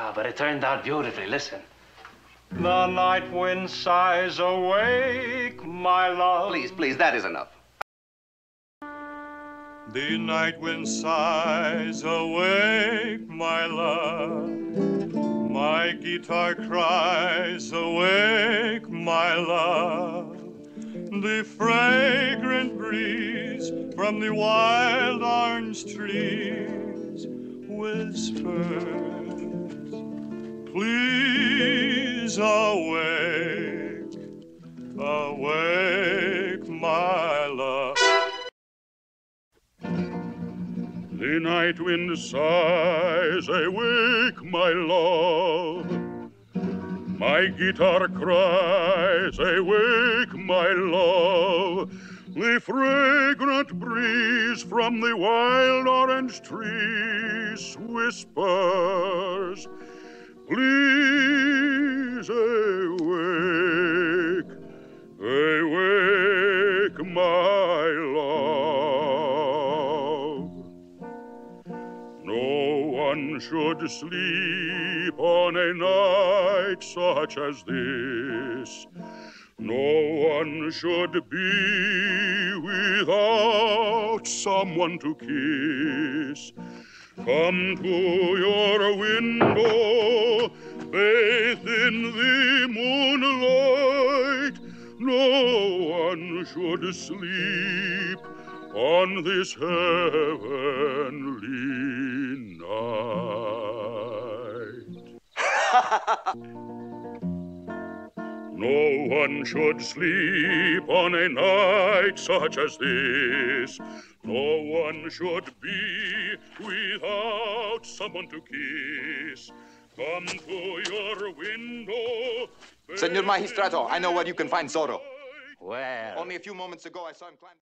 Ah, but it turned out beautifully. Listen. The night wind sighs awake, my love. Please, please, that is enough. The night wind sighs awake, my love. My guitar cries awake, my love. The fragrant breeze from the wild orange trees whispers, Please awake, awake, my love. The night wind sighs, awake, my love. My guitar cries, awake, my love. The fragrant breeze from the wild orange trees whispers, my love. No one should sleep on a night such as this. No one should be without someone to kiss. Come to your window, bathe in the moonlight. No one should sleep on this heavenly night. No one should sleep on a night such as this. No one should be without someone to kiss. Come to your window. Senor Magistrato, I know where you can find Zorro. Well. Only a few moments ago I saw him climb.